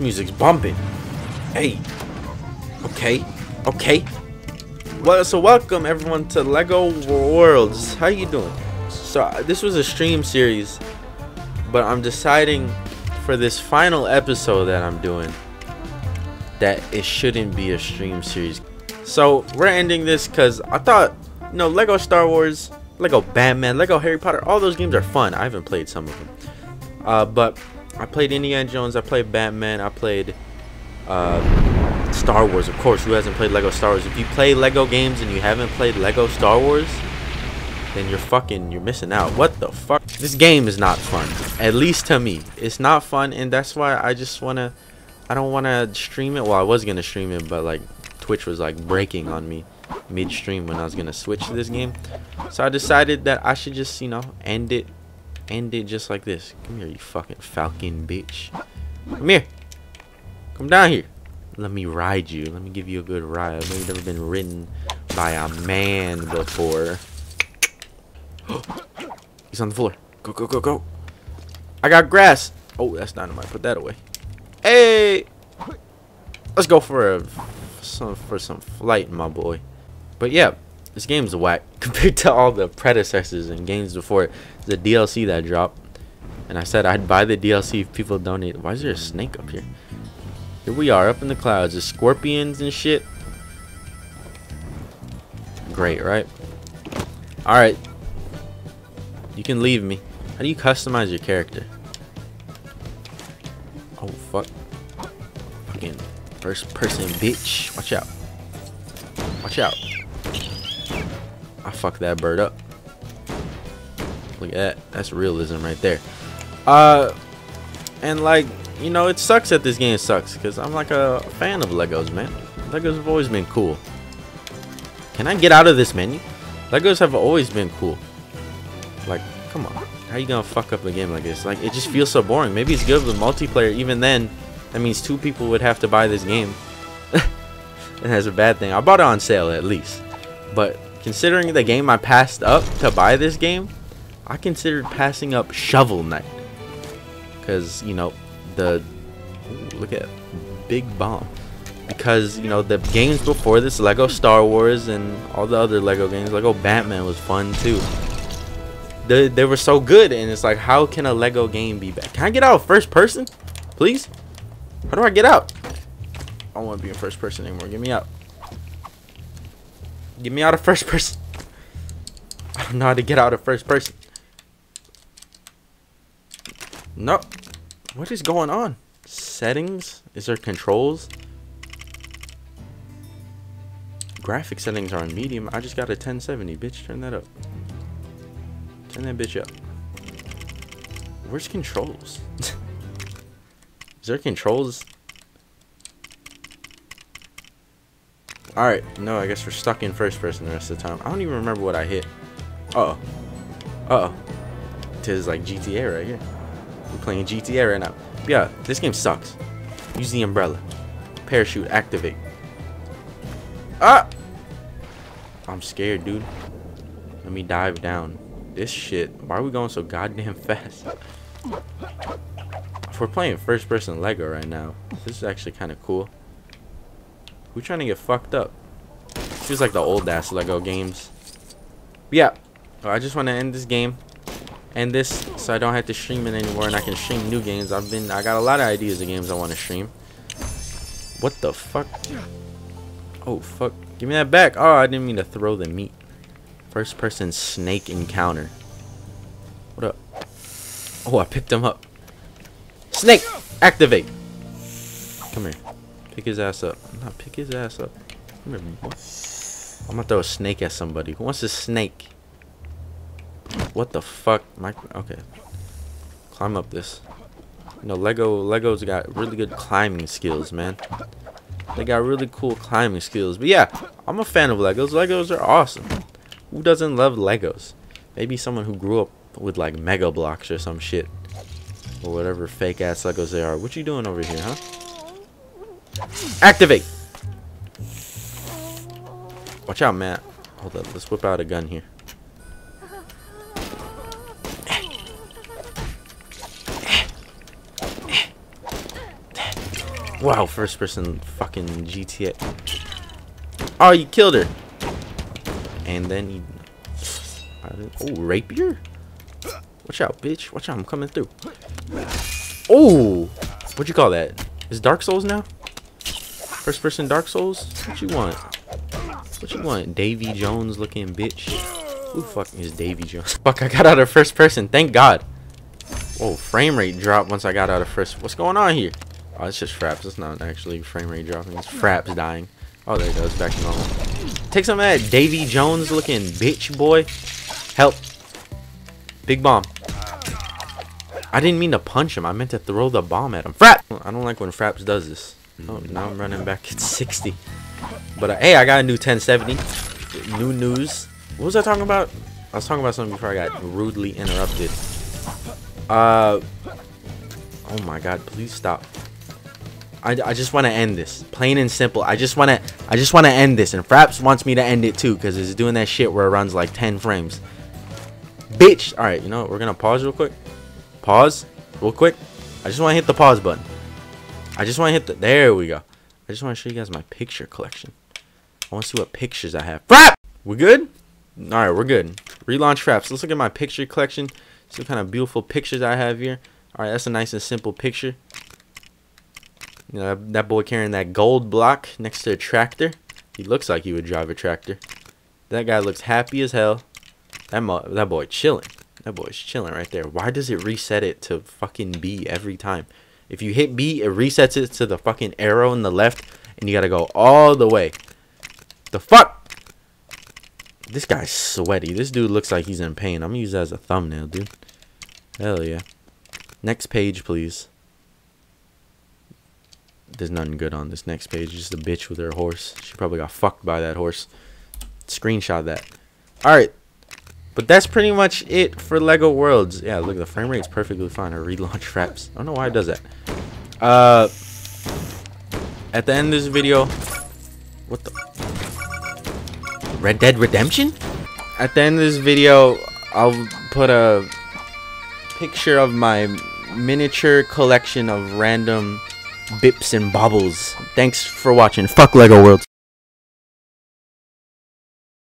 music's bumping. Hey. Okay. Okay. Well, so welcome everyone to Lego Worlds. How you doing? So uh, this was a stream series, but I'm deciding for this final episode that I'm doing that it shouldn't be a stream series. So we're ending this because I thought, you know, Lego Star Wars, Lego Batman, Lego Harry Potter, all those games are fun. I haven't played some of them, uh, but I played Indiana Jones, I played Batman, I played uh, Star Wars. Of course, who hasn't played Lego Star Wars? If you play Lego games and you haven't played Lego Star Wars, then you're fucking you're missing out. What the fuck? This game is not fun. At least to me. It's not fun and that's why I just wanna I don't wanna stream it. Well I was gonna stream it but like Twitch was like breaking on me midstream when I was gonna switch to this game. So I decided that I should just, you know, end it end it just like this. Come here, you fucking falcon bitch. Come here. Come down here. Let me ride you. Let me give you a good ride. I've never been ridden by a man before. He's on the floor. Go, go, go, go. I got grass. Oh, that's dynamite. Put that away. Hey! Let's go for a some for some flight, my boy. But yeah, this game's whack compared to all the predecessors and games before it. The DLC that dropped. And I said I'd buy the DLC if people donate. Why is there a snake up here? Here we are up in the clouds. The scorpions and shit. Great, right? Alright, you can leave me. How do you customize your character? Oh, fuck. Fucking first person bitch. Watch out. Watch out. I fucked that bird up. Look at that. That's realism right there. Uh, and like, you know, it sucks that this game sucks because I'm like a fan of Legos, man. Legos have always been cool. Can I get out of this menu? Legos have always been cool. Like, come on. How you gonna fuck up a game like this? Like, it just feels so boring. Maybe it's good with multiplayer. Even then, that means two people would have to buy this game. and that's a bad thing. I bought it on sale at least. But considering the game I passed up to buy this game, I considered passing up Shovel Knight. Because, you know, the... Ooh, look at Big Bomb. Because, you know, the games before this, Lego Star Wars and all the other Lego games, Lego Batman was fun too. They, they were so good and it's like how can a lego game be bad? Can i get out first person please? How do i get out? I don't want to be in first person anymore get me out get me out of first person. I don't know how to get out of first person. No what is going on? Settings? Is there controls? Graphic settings are on medium. I just got a 1070 bitch turn that up. Turn that bitch up. Where's controls? Is there controls? Alright, no, I guess we're stuck in first person the rest of the time. I don't even remember what I hit. Uh oh. Uh oh. Tis like GTA right here. We're playing GTA right now. Yeah, this game sucks. Use the umbrella. Parachute, activate. Ah! I'm scared, dude. Let me dive down. This shit. Why are we going so goddamn fast? If we're playing first person Lego right now, this is actually kind of cool. Who's trying to get fucked up? Feels like the old ass Lego games. But yeah. I just want to end this game. End this so I don't have to stream it anymore and I can stream new games. I've been I got a lot of ideas of games I want to stream. What the fuck? Oh fuck. Give me that back. Oh, I didn't mean to throw the meat. First person snake encounter. What up? Oh, I picked him up. Snake! Activate! Come here. Pick his ass up. Not pick his ass up. Here. I'm gonna throw a snake at somebody. Who wants a snake? What the fuck? My okay. Climb up this. You know, Lego Legos got really good climbing skills, man. They got really cool climbing skills. But yeah, I'm a fan of Legos. Legos are awesome. Who doesn't love Legos? Maybe someone who grew up with like Mega Bloks or some shit. Or whatever fake ass Legos they are. What you doing over here, huh? Activate! Watch out, Matt. Hold up, let's whip out a gun here. Wow, first person fucking GTA. Oh, you killed her. And then you. Oh, rapier? Watch out, bitch. Watch out, I'm coming through. Oh! What'd you call that? Is Dark Souls now? First person Dark Souls? What you want? What you want? Davy Jones looking bitch. Who fucking is Davy Jones? Fuck, I got out of first person. Thank God. Oh, frame rate dropped once I got out of first. What's going on here? Oh, it's just fraps. It's not actually frame rate dropping. It's fraps dying. Oh, there it goes. Back to normal. Take some of that Davy Jones looking bitch, boy. Help. Big bomb. I didn't mean to punch him. I meant to throw the bomb at him. Frap! I don't like when Fraps does this. Oh, now I'm running back at 60. But, uh, hey, I got a new 1070. New news. What was I talking about? I was talking about something before I got rudely interrupted. Uh, oh my god, please stop. I, I just want to end this. Plain and simple. I just want to I just want to end this. And Fraps wants me to end it too because it's doing that shit where it runs like 10 frames. Bitch. All right, you know what? We're going to pause real quick. Pause real quick. I just want to hit the pause button. I just want to hit the... There we go. I just want to show you guys my picture collection. I want to see what pictures I have. Frap! We good? All right, we're good. Relaunch Fraps. Let's look at my picture collection. See what kind of beautiful pictures I have here. All right, that's a nice and simple picture. You know, that boy carrying that gold block next to a tractor. He looks like he would drive a tractor. That guy looks happy as hell. That that boy chilling. That boy's chilling right there. Why does it reset it to fucking B every time? If you hit B, it resets it to the fucking arrow in the left, and you gotta go all the way. The fuck? This guy's sweaty. This dude looks like he's in pain. I'm gonna use that as a thumbnail, dude. Hell yeah. Next page, please. There's nothing good on this next page. Just a bitch with her horse. She probably got fucked by that horse. Screenshot that. Alright. But that's pretty much it for LEGO Worlds. Yeah, look, the frame rate's perfectly fine. I relaunch fraps. I don't know why it does that. Uh, at the end of this video, what the? Red Dead Redemption? At the end of this video, I'll put a picture of my miniature collection of random bips and bobbles. Thanks for watching. Fuck LEGO Worlds.